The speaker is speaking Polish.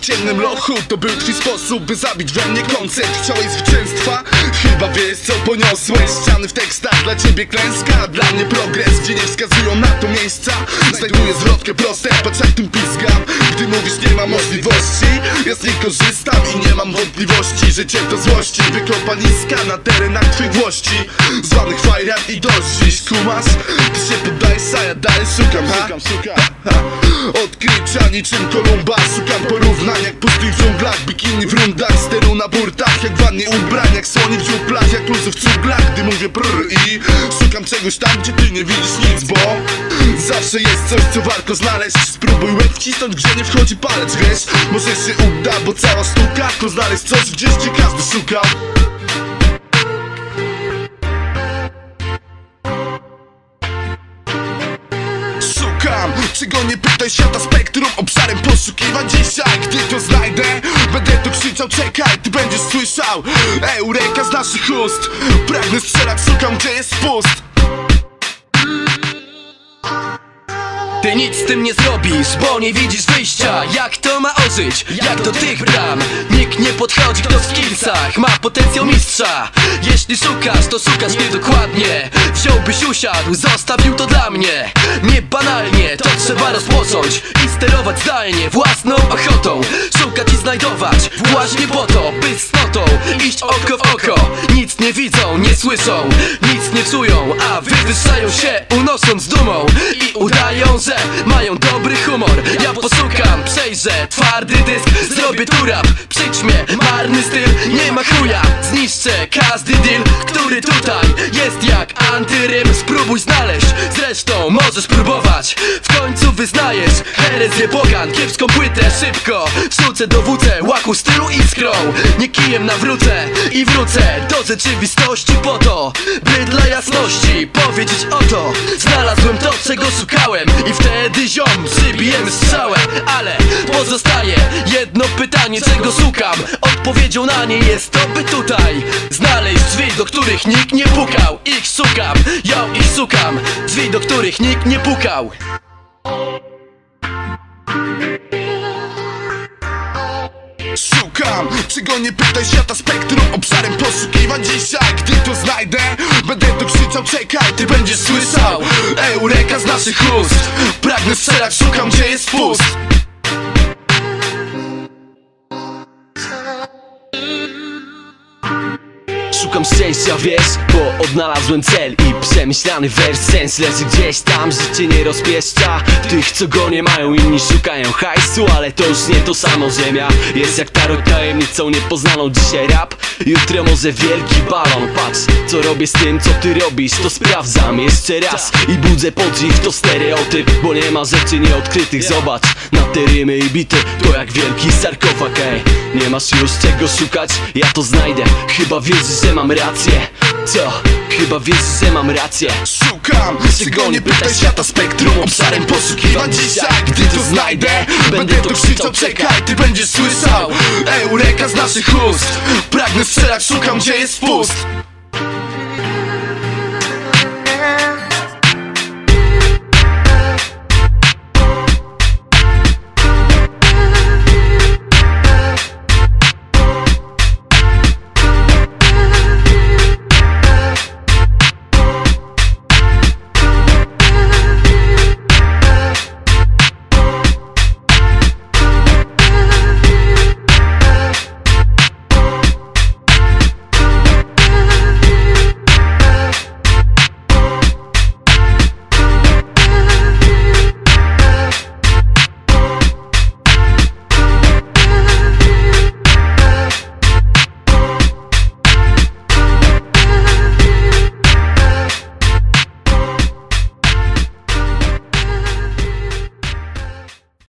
ciemnym lochu. To był twój sposób, by zabić we mnie koncept Chciałeś zwycięstwa? Chyba wiesz co poniosłeś. Ściany w tekstach, dla ciebie klęska. Dla mnie progres, gdzie nie wskazują na to miejsca. Znajduję zwrotkę proste, patrz jak tym pizgam. Gdy mówisz nie ma możliwości Ja z nich korzystam i nie mam wątpliwości. Że cię to złości, wyklopa niska na terenach twych włości. Zwanych fajrach i dość dziś kumasz. Ty się poddajesz, a ja dalej szukam, ha? Odkrycia niczym Kolumba Szukam porównań jak pustych dżunglach Bikini w rundach, stylu na burtach Jak wannie ubrań, jak słoni w dziuplach Jak luzy w cuglach, gdy mówię prr I szukam czegoś tam, gdzie ty nie widzisz nic Bo zawsze jest coś, co warto znaleźć. Spróbuj łeb wcisnąć, gdzie nie wchodzi palec, wiesz Może się uda, bo cała sztuka To znaleźć coś, gdzieś gdzie każdy szukał Szukam, czego nie pytaj świata spektrum Obszarem poszukiwań. Dzisiaj Gdy to znajdę, będę tu krzyczał Czekaj, ty będziesz słyszał. Eureka z naszych ust. Pragnę strzelać, szukam gdzie jest spust Ty nic z tym nie zrobisz, bo nie widzisz wyjścia. Jak to ma ożyć? Jak do tych bram? Nikt nie podchodzi, kto w skillsach ma potencjał mistrza. Jeśli szukasz, to szukasz niedokładnie Wziąłbyś usiadł, zostawił to dla mnie. Nie banalnie, to trzeba rozpocząć I sterować zdalnie, własną ochotą. Szukać i znajdować, właśnie po to By z cnotą iść oko w oko. Nic nie widzą, nie słyszą, nic nie czują A wywyższają się, unosząc dumą I udają, że mają dobry humor. Ja poszukam, przejrzę twardy dysk Zrobię tu rap, przyćmie marny styl Nie ma chuja, zniszczę każdy deal Który tutaj jest jak antyrym. Spróbuj znaleźć, zresztą możesz próbować. W końcu wyznajesz herezję pogan Kiepską płytę. Szybko Wrzucę do WC łaku stylu iskrą. Nie kijem nawrócę i wrócę Do rzeczywistości po to By dla jasności powiedzieć oto Znalazłem to czego szukałem I wtedy ziom przybijemy strzałę Ale pozostaje jedno pytanie Czego szukam? Odpowiedzią na nie jest to by tutaj Znaleźć drzwi do których nikt nie pukał. Ich szukam, ja ich szukam. Drzwi do których nikt nie pukał Szukam, czego nie pytaj świata spektrum Obszarem poszukiwań. Dzisiaj Gdy to znajdę, będę tu krzyczał Czekaj, ty będziesz słyszał. Eureka z naszych ust. Pragnę strzelać, szukam gdzie jest spust Szukam szczęścia, wiesz, bo odnalazłem cel I przemyślany wers, sens leży gdzieś tam Życie nie rozpieszcza. Tych, co go nie mają Inni szukają hajsu, ale to już nie to samo Ziemia jest jak tarot tajemnicą niepoznaną. Dzisiaj rap, jutro może wielki balon. Patrz, co robię z tym, co ty robisz To sprawdzam jeszcze raz. I budzę podziw To stereotyp, bo nie ma rzeczy nieodkrytych. Zobacz, na te rymy i bity To jak wielki sarkofag, ej. Nie masz już czego szukać, ja to znajdę. Chyba wierzysz, że mam rację. Co? Chyba wierzysz, że mam rację. Szukam, czego nie pytaj świata spektrum Obszarem poszukiwań dzisiaj. Gdy to znajdę, będę tu krzyczał Czekaj, ty będziesz słyszał. Eureka z naszych ust. Pragnę strzelać, szukam gdzie jest spust